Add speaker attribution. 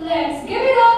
Speaker 1: Let's give it up.